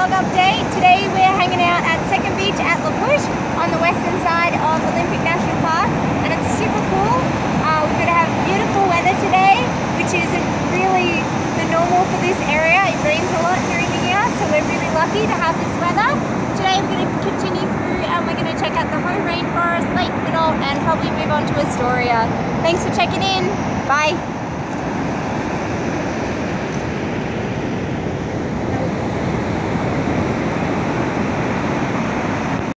vlog update. Today we're hanging out at Second Beach at La Push on the western side of Olympic National Park and it's super cool. Uh, we're going to have beautiful weather today which isn't really the normal for this area. It rains a lot during the year so we're really lucky to have this weather. Today we're going to continue through and we're going to check out the Hoh Rainforest, Lake Minot and probably move on to Astoria. Thanks for checking in. Bye.